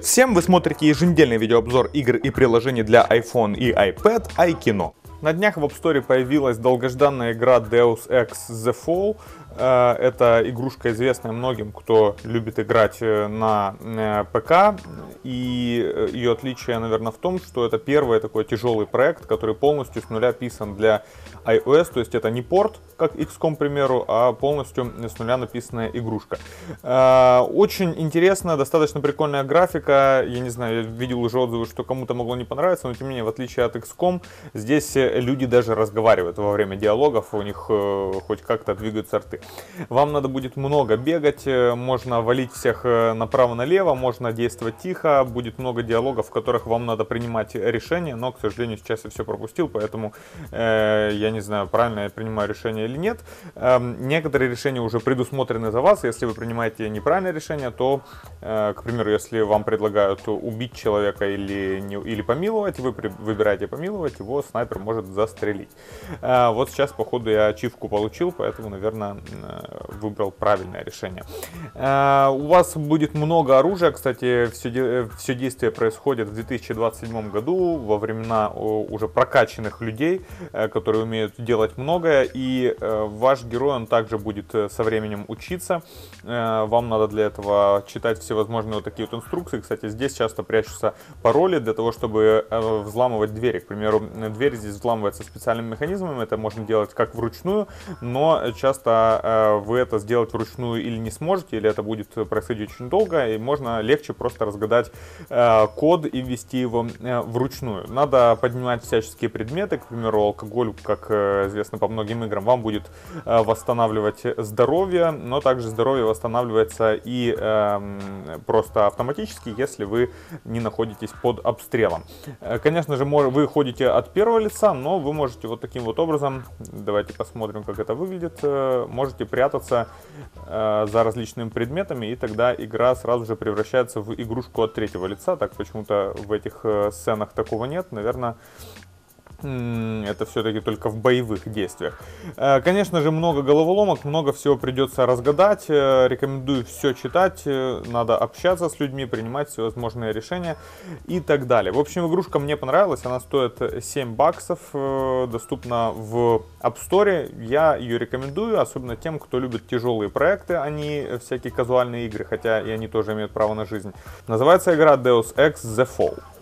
Привет всем! Вы смотрите еженедельный видеообзор игр и приложений для iPhone и iPad iKino. На днях в App Store появилась долгожданная игра Deus Ex The Fall. Э, это игрушка, известная многим, кто любит играть э, на э, ПК. И ее отличие, наверное, в том, что это первый такой тяжелый проект, который полностью с нуля писан для iOS. То есть это не порт, как XCOM, к примеру, а полностью с нуля написанная игрушка. Очень интересная, достаточно прикольная графика. Я не знаю, я видел уже отзывы, что кому-то могло не понравиться, но тем не менее, в отличие от XCOM, здесь люди даже разговаривают во время диалогов, у них хоть как-то двигаются рты. Вам надо будет много бегать, э, можно валить всех э, направо-налево, можно действовать тихо, будет много диалогов, в которых вам надо принимать решения, но, к сожалению, сейчас я все пропустил, поэтому э, я не знаю, правильно я принимаю решение или нет. Э, некоторые решения уже предусмотрены за вас, если вы принимаете неправильное решение, то, э, к примеру, если вам предлагают убить человека или, не, или помиловать, вы при, выбираете помиловать, его снайпер может застрелить. Э, вот сейчас, походу, я ачивку получил, поэтому, наверное, выбрал правильное решение. Э, у вас будет много оружия, кстати, все, все действие происходит в 2027 году, во времена уже прокачанных людей, э, которые умеют делать многое, и ваш герой, он также будет со временем учиться. Вам надо для этого читать всевозможные вот такие вот инструкции. Кстати, здесь часто прячутся пароли для того, чтобы взламывать двери. К примеру, дверь здесь взламывается специальным механизмом, это можно делать как вручную, но часто Э, вы это сделать вручную или не сможете, или это будет происходить очень долго, и можно легче просто разгадать э, код и ввести его э, вручную. Надо поднимать всяческие предметы, к примеру, алкоголь, как известно по многим играм, вам будет восстанавливать здоровье, но также здоровье восстанавливается и эм, просто автоматически, если вы не находитесь под обстрелом. Конечно же, вы ходите от первого лица, но вы можете вот таким вот образом, давайте посмотрим, как это выглядит, можете можете прятаться э, за различными предметами, и тогда игра сразу же превращается в игрушку от третьего лица. Так почему-то в этих э, сценах такого нет. Наверное, это все-таки только в боевых действиях. Э, конечно же, много головоломок, много всего придется разгадать. Э, рекомендую все читать, э, надо общаться с людьми, принимать всевозможные решения и так далее. В общем, игрушка мне понравилась, она стоит 7 баксов, доступна в App Store. Я ее рекомендую, особенно тем, кто любит тяжелые проекты, а не всякие казуальные игры, хотя и они тоже имеют право на жизнь. Называется игра Deus Ex The Fall.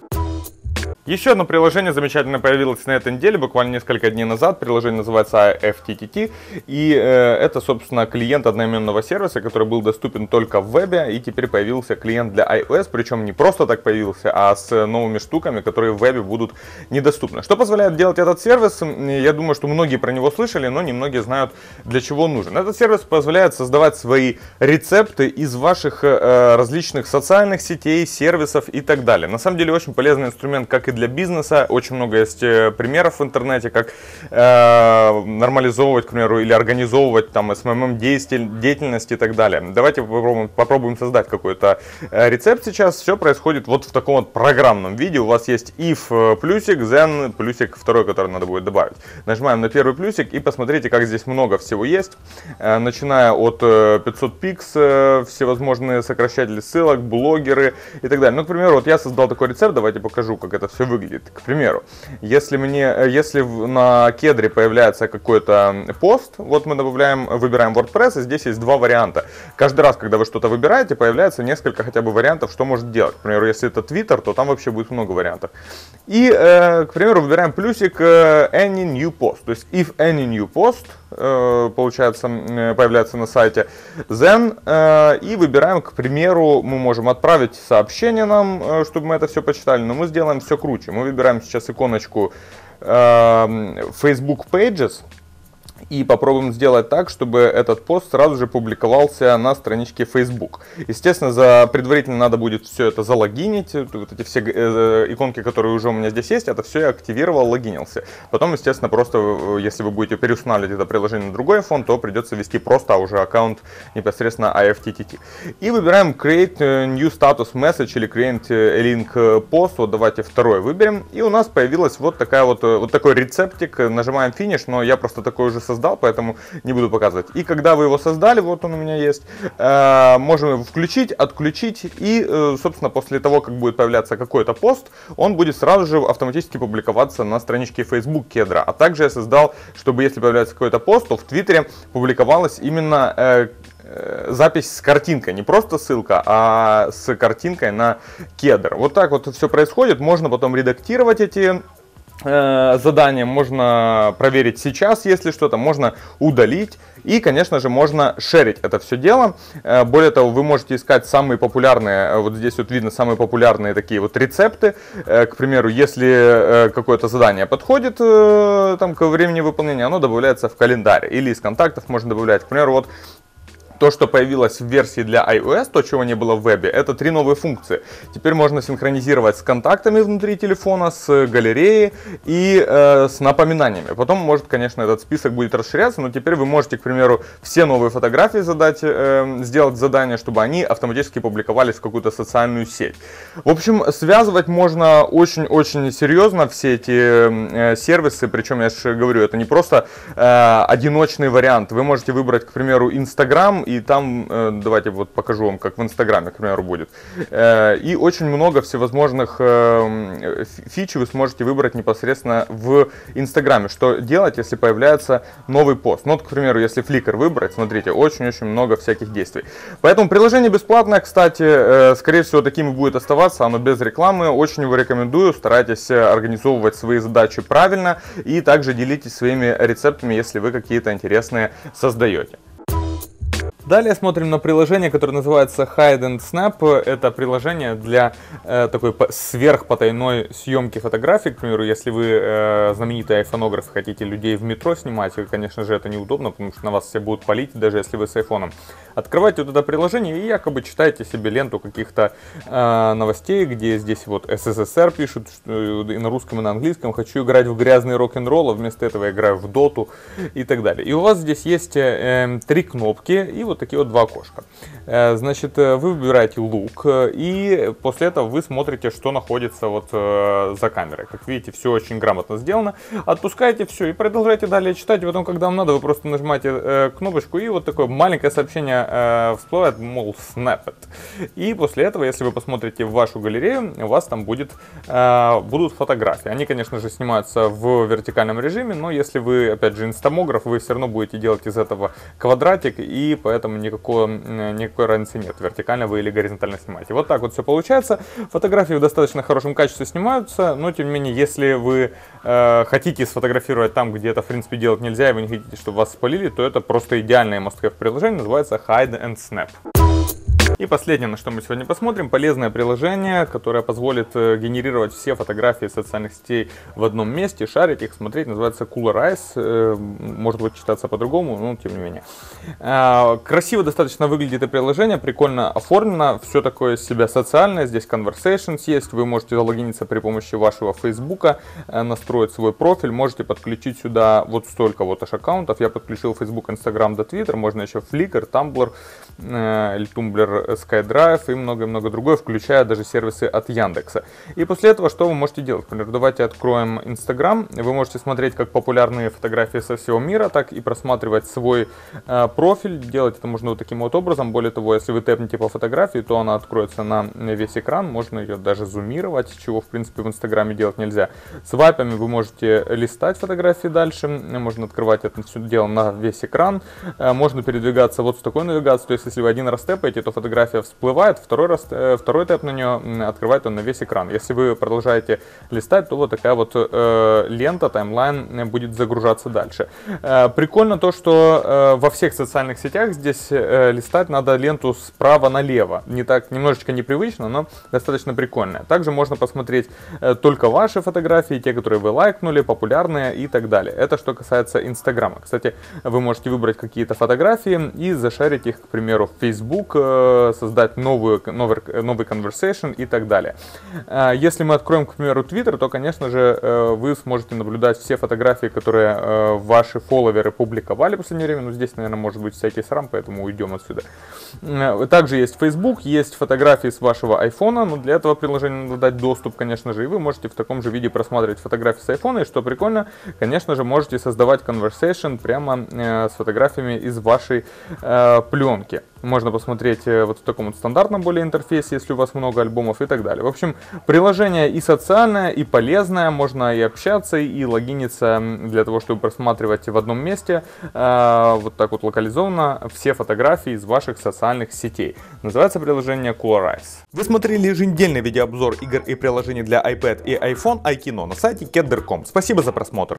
Еще одно приложение замечательно появилось на этой неделе, буквально несколько дней назад. Приложение называется FTTT. И э, это, собственно, клиент одноименного сервиса, который был доступен только в вебе. И теперь появился клиент для iOS. Причем не просто так появился, а с новыми штуками, которые в вебе будут недоступны. Что позволяет делать этот сервис? Я думаю, что многие про него слышали, но немногие знают, для чего он нужен. Этот сервис позволяет создавать свои рецепты из ваших э, различных социальных сетей, сервисов и так далее. На самом деле очень полезный инструмент как и для бизнеса. Очень много есть э, примеров в интернете, как э, нормализовывать, к примеру, или организовывать там SMM деятельность и так далее. Давайте попробуем, попробуем создать какой-то э, рецепт сейчас. Все происходит вот в таком вот программном виде. У вас есть if э, плюсик, then плюсик второй, который надо будет добавить. Нажимаем на первый плюсик и посмотрите, как здесь много всего есть. Начиная от 500 пикс, всевозможные сокращатели ссылок, блогеры и так далее. Ну, к примеру, вот я создал такой рецепт, давайте покажу, как это все выглядит. К примеру, если, мне, э, если на кедре появляется какой-то пост, вот мы добавляем, выбираем WordPress, и здесь есть два варианта. Каждый раз, когда вы что-то выбираете, появляется несколько хотя бы вариантов, что может делать. К примеру, если это Twitter, то там вообще будет много вариантов. И, э, к примеру, выбираем плюсик э, any new post. То есть if any new post, э, получается, э, появляется на сайте, then, и выбираем, к примеру, мы можем отправить сообщение нам, чтобы мы это все почитали, но мы сделаем все круче круче. Мы выбираем сейчас иконочку э, Facebook Pages и попробуем сделать так, чтобы этот пост сразу же публиковался на страничке Facebook. Естественно, за предварительно надо будет все это залогинить, вот эти все э, иконки, которые уже у меня здесь есть, это все я активировал, логинился. Потом, естественно, просто, э, если вы будете переустанавливать это приложение на другой iPhone, то придется ввести просто уже аккаунт непосредственно IFTTT. И выбираем Create э, New Status Message или Create Link Post, вот давайте второй выберем. И у нас появилась вот такая вот, вот такой рецептик, нажимаем Finish, но я просто такой уже создал, поэтому не буду показывать. И когда вы его создали, вот он у меня есть, э, можем его включить, отключить, и, э, собственно, после того, как будет появляться какой-то пост, он будет сразу же автоматически публиковаться на страничке Facebook Кедра. А также я создал, чтобы если появляется какой-то пост, то в Твиттере публиковалась именно э, запись с картинкой, не просто ссылка, а с картинкой на кедр. Вот так вот все происходит, можно потом редактировать эти задание можно проверить сейчас, если что-то, можно удалить. И, конечно же, можно шерить это все дело. Э, более того, вы можете искать самые популярные, э, вот здесь вот видно самые популярные такие вот рецепты. К примеру, если какое-то задание подходит там, к времени выполнения, оно добавляется в календарь. Или из контактов можно добавлять. К примеру, вот то, что появилось в версии для iOS, то, чего не было в вебе, это три новые функции. Теперь можно синхронизировать с контактами внутри телефона, с галереей и э, с напоминаниями. Потом, может, конечно, этот список будет расширяться, но теперь вы можете, к примеру, все новые фотографии задать, э, сделать задание, чтобы они автоматически публиковались в какую-то социальную сеть. В общем, связывать можно очень-очень серьезно все эти э, сервисы, причем я же говорю, это не просто э, одиночный вариант. Вы можете выбрать, к примеру, Instagram и там, э, давайте вот покажу вам, как в Инстаграме, к примеру, будет. Э, и очень много всевозможных э, фич вы сможете выбрать непосредственно в Инстаграме. Что делать, если появляется новый пост? Ну, вот, к примеру, если Flickr выбрать, смотрите, очень-очень много всяких действий. Поэтому приложение бесплатное, кстати, скорее всего, таким и будет оставаться, оно без рекламы. Очень его рекомендую, старайтесь организовывать свои задачи правильно и также делитесь своими рецептами, если вы какие-то интересные создаете. Далее смотрим на приложение, которое называется Hide and Snap. Это приложение для э, такой сверхпотайной съемки фотографий. К примеру, если вы э, знаменитый айфонограф и хотите людей в метро снимать, конечно же, это неудобно, потому что на вас все будут палить, даже если вы с айфоном. Открывайте вот это приложение и якобы читайте себе ленту каких-то э, новостей, где здесь вот СССР пишут что, и на русском, и на английском. Хочу играть в грязный рок-н-ролл, а вместо этого играю в доту и так далее. И у вас здесь есть э, три кнопки и вот вот такие вот два окошка. Э, значит, э, вы выбираете лук, э, и после этого вы смотрите, что находится вот за камерой. Как видите, все очень грамотно сделано. Отпускаете все и продолжаете далее читать. И потом, когда вам надо, вы просто нажимаете кнопочку, и вот такое маленькое сообщение всплывает, мол, it. И после этого, если вы посмотрите в вашу галерею, у вас там будет, будут фотографии. Они, конечно же, снимаются в вертикальном режиме, но если вы, опять же, инстамограф, вы все равно будете делать из этого квадратик, и поэтому поэтому никакого, никакой разницы нет, вертикально вы или горизонтально снимаете. Вот так вот все получается. Фотографии в достаточно хорошем качестве снимаются, но тем не менее, если вы э, хотите сфотографировать там, где это в принципе делать нельзя, и вы не хотите, чтобы вас спалили, то это просто идеальное must-have приложение, называется Hide and Snap. И последнее, на что мы сегодня посмотрим, полезное приложение, которое позволит э, генерировать все фотографии социальных сетей в одном месте, шарить их, смотреть, называется Coolerize, э, может быть читаться по-другому, но тем не менее. А, красиво достаточно выглядит это приложение, прикольно оформлено, все такое из себя социальное, здесь Conversations есть, вы можете залогиниться при помощи вашего Фейсбука, э, настроить свой профиль, можете подключить сюда вот столько вот аж аккаунтов, я подключил Facebook, Instagram до Twitter, можно еще Flickr, Tumblr или Tumblr SkyDrive и много-много другое, включая даже сервисы от Яндекса. И после этого что вы можете делать? Например, давайте откроем Instagram. Вы можете смотреть как популярные фотографии со всего мира, так и просматривать свой э, профиль. Делать это можно вот таким вот образом. Более того, если вы тэпнете по фотографии, то она откроется на весь экран. Можно ее даже зумировать, чего в принципе в Инстаграме делать нельзя. С вайпами вы можете листать фотографии дальше. Можно открывать это все дело на весь экран. Э, можно передвигаться вот с такой навигацией. То есть если вы один раз тэпаете, то фотография фотография всплывает, второй, раз, э, второй тэп на нее открывает он на весь экран. Если вы продолжаете листать, то вот такая вот э, лента, таймлайн э, будет загружаться дальше. Э, прикольно то, что э, во всех социальных сетях здесь э, листать надо ленту справа налево. Не так, немножечко непривычно, но достаточно прикольно. Также можно посмотреть э, только ваши фотографии, те, которые вы лайкнули, популярные и так далее. Это что касается Инстаграма. Кстати, вы можете выбрать какие-то фотографии и зашарить их, к примеру, в Facebook, э, создать новую, новый, новый conversation и так далее. Э, если мы откроем, к примеру, Twitter, то, конечно же, э, вы сможете наблюдать все фотографии, которые э, ваши фолловеры публиковали в последнее время. Ну, здесь, наверное, может быть всякий срам, поэтому уйдем отсюда. Также есть Facebook, есть фотографии с вашего iPhone, но для этого приложения надо дать доступ, конечно же, и вы можете в таком же виде просматривать фотографии с iPhone, и что прикольно, конечно же, можете создавать conversation прямо э, с фотографиями из вашей пленки. Можно посмотреть э, вот в таком вот стандартном более интерфейсе, если у вас много альбомов и так далее. В общем, приложение и социальное, и полезное, можно и общаться, и логиниться для того, чтобы просматривать в одном месте, э, вот так вот локализованно, все фотографии из ваших социальных сетей. Называется приложение Colorize. Вы смотрели еженедельный видеообзор игр и приложений для iPad и iPhone iKino на сайте Kedder.com. Спасибо за просмотр.